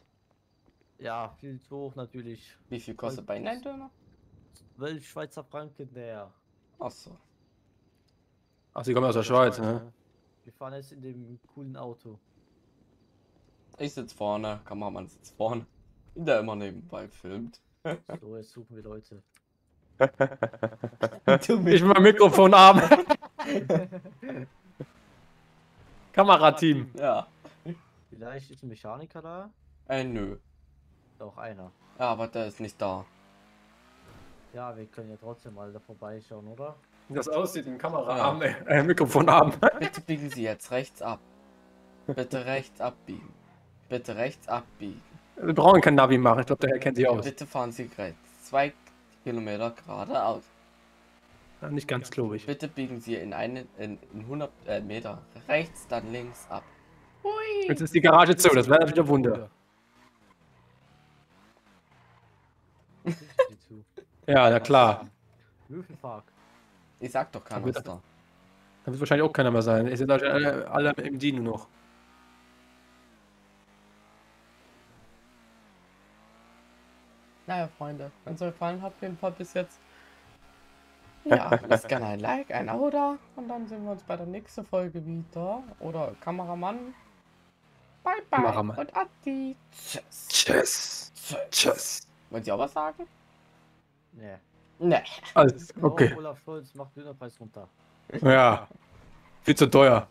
Speaker 1: Ja, viel zu hoch natürlich.
Speaker 2: Wie viel kostet bei Ihnen ein Döner?
Speaker 1: 12 Schweizer Franken der.
Speaker 2: Achso.
Speaker 3: Ach, Sie kommen aus der Schweiz, ne?
Speaker 1: Wir fahren jetzt in dem coolen Auto.
Speaker 2: Ich sitz vorne, Kameramann sitzt vorne. (laughs) Der immer nebenbei filmt.
Speaker 1: So, jetzt suchen wir Leute. (laughs)
Speaker 3: Ich will mein Mikrofon haben. (laughs) Kamerateam.
Speaker 2: Ja.
Speaker 1: Vielleicht ist ein Mechaniker da.
Speaker 2: Äh, nö.
Speaker 1: Doch einer.
Speaker 2: Ja, aber der ist nicht da.
Speaker 1: Ja, wir können ja trotzdem mal da vorbeischauen, oder?
Speaker 3: Wie das aussieht im Kamera,
Speaker 2: Ja.
Speaker 3: äh, Mikrofonarm.
Speaker 2: Bitte biegen Sie jetzt rechts ab. Bitte rechts abbiegen. Bitte rechts abbiegen.
Speaker 3: Wir brauchen kein Navi machen, ich glaube, der Herr kennt sich aus.
Speaker 2: Bitte fahren Sie rechts. Zwei Kilometer geradeaus.
Speaker 3: Ja, Nicht ganz, glaube ich.
Speaker 2: Bitte biegen Sie in einen in, in 100 äh, Meter rechts, dann links ab. Hui.
Speaker 3: Jetzt ist die Garage zu, das wäre natürlich ein Wunder. (laughs) Ja, na klar.
Speaker 2: Ich sag doch keiner da.
Speaker 3: Da wird wahrscheinlich auch keiner mehr sein. Es sind alle, alle im Dino noch.
Speaker 2: Naja, Freunde, wenn es euch gefallen hat, auf jeden Fall bis jetzt. (laughs) Ja, lasst gerne ein Like, ein Abo da und dann sehen wir uns bei der nächsten Folge wieder. Oder Kameramann. Bye bye
Speaker 3: Kameramann.
Speaker 2: und Adi. Tschüss.
Speaker 3: Tschüss. Tschüss.
Speaker 2: Wollen Sie auch was sagen?
Speaker 1: Nee.
Speaker 2: Nee.
Speaker 3: Alles, okay.
Speaker 1: Oh, Olaf Scholz macht Dönerpreis runter.
Speaker 3: Ja. Viel zu teuer.